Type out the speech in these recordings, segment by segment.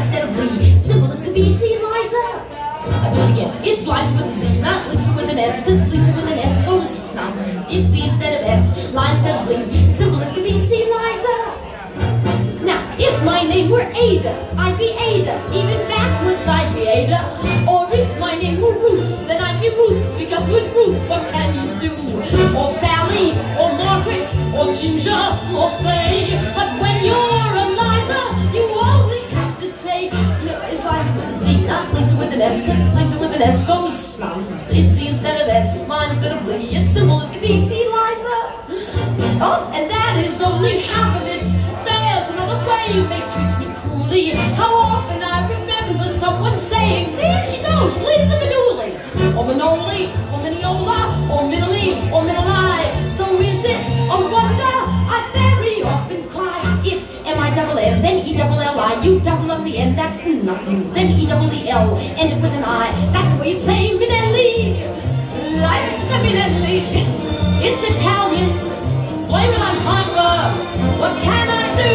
instead of Lee. Simple as could be, see, Liza. I do it again. It's Liza with a Z, not Lisa with an S, cause Lisa with an S goes snot. It's Z instead of S, Lie instead of Lee. Simple as could be, see, Liza. Now, if my name were Ada, I'd be Ada. Even backwards, I'd be Ada. Or if my name were Ruth, then I'd be Ruth. Because with Ruth, what can you do? Or Sally, or Margaret, or Ginger, or Faye. Not Lisa with an S. Cause Lisa with an S goes snot. It's Z instead of S, mine instead of Lee. It's simple as can be, see, Liza. Oh, and that is only half of it. There's another way they treat me cruelly. How often I remember someone saying, There she goes, Lisa Manuli, or Manoli, or Miniola, double N, that's not new. Then E-double-E-L, end it with an I, that's where you say Minnelli. Liza Minnelli, it's Italian. Blame it on hunger. What can I do?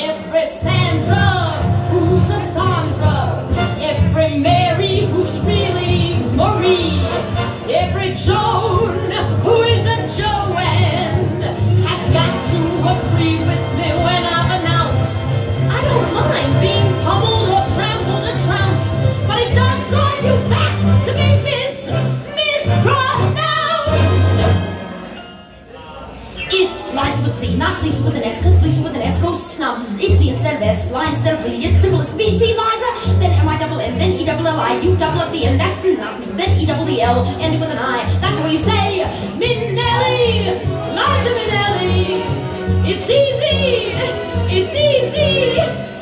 Every Sandra who's a Sandra. Every Mary who's really Marie. Every Joan who Liza with Z, not Lisa with an S, cause Lisa with an S goes snubs. It's Z instead of S, lie instead of Lee. It's simple as B, C, Liza, then M-I double N, then E double L I, you double up the N, that's not me. Then E double E L, end it with an I. That's where you say, Minnelli, Liza Minnelli. It's easy, it's easy.